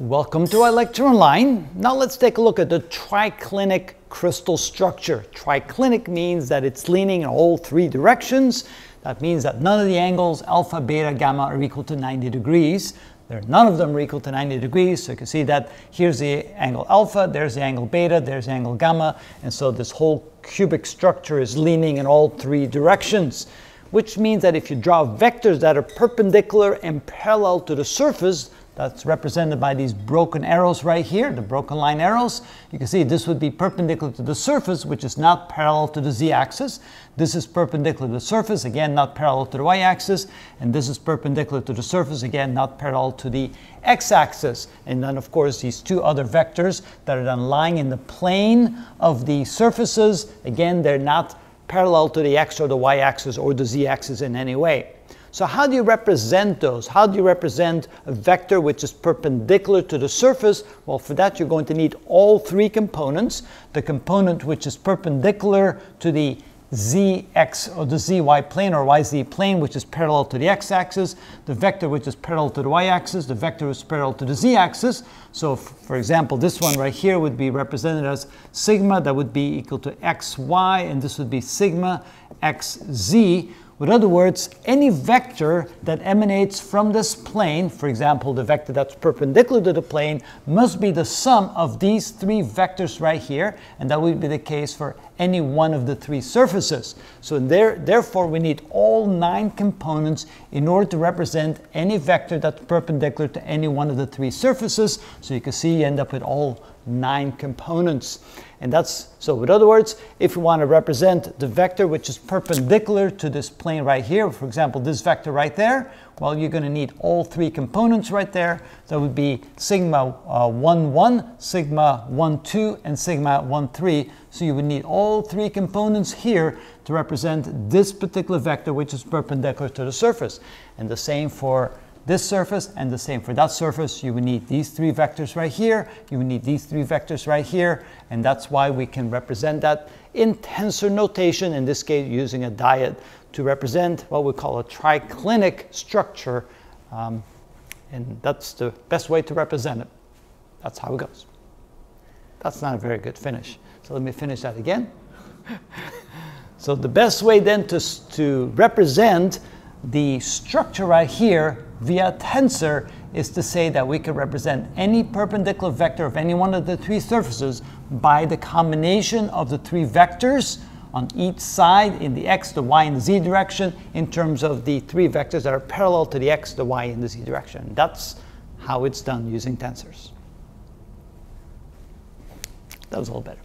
Welcome to iLecture Online. Now let's take a look at the triclinic crystal structure. Triclinic means that it's leaning in all three directions. That means that none of the angles alpha, beta, gamma are equal to 90 degrees. There, none of them are equal to 90 degrees. So you can see that here's the angle alpha, there's the angle beta, there's the angle gamma. And so this whole cubic structure is leaning in all three directions which means that if you draw vectors that are perpendicular and parallel to the surface, that's represented by these broken arrows right here, the broken line arrows. You can see this would be perpendicular to the surface, which is not parallel to the z-axis. This is perpendicular to the surface, again, not parallel to the y-axis. And this is perpendicular to the surface, again, not parallel to the x-axis. And then, of course, these two other vectors that are then lying in the plane of the surfaces, again, they're not parallel to the x or the y-axis or the z-axis in any way. So how do you represent those? How do you represent a vector which is perpendicular to the surface? Well, for that you're going to need all three components. The component which is perpendicular to the zx or the zy plane or yz plane which is parallel to the x-axis, the vector which is parallel to the y-axis, the vector which is parallel to the z-axis. So for example, this one right here would be represented as sigma that would be equal to xy and this would be sigma xz with other words, any vector that emanates from this plane, for example, the vector that's perpendicular to the plane, must be the sum of these three vectors right here, and that would be the case for any one of the three surfaces. So there, therefore, we need all nine components in order to represent any vector that's perpendicular to any one of the three surfaces. So you can see you end up with all nine components. And that's, so in other words, if we want to represent the vector which is perpendicular to this plane right here, for example, this vector right there, well, you're going to need all three components right there. That would be sigma uh, 1, 1, sigma 1, 2, and sigma 1, 3. So you would need all three components here to represent this particular vector which is perpendicular to the surface. And the same for this surface and the same for that surface. You would need these three vectors right here. You would need these three vectors right here. And that's why we can represent that in tensor notation, in this case using a dyad to represent what we call a triclinic structure. Um, and that's the best way to represent it. That's how it goes. That's not a very good finish. So let me finish that again. so the best way then to, to represent the structure right here via tensor is to say that we can represent any perpendicular vector of any one of the three surfaces by the combination of the three vectors on each side in the x, the y, and the z direction in terms of the three vectors that are parallel to the x, the y, and the z direction. That's how it's done using tensors. That was a little better.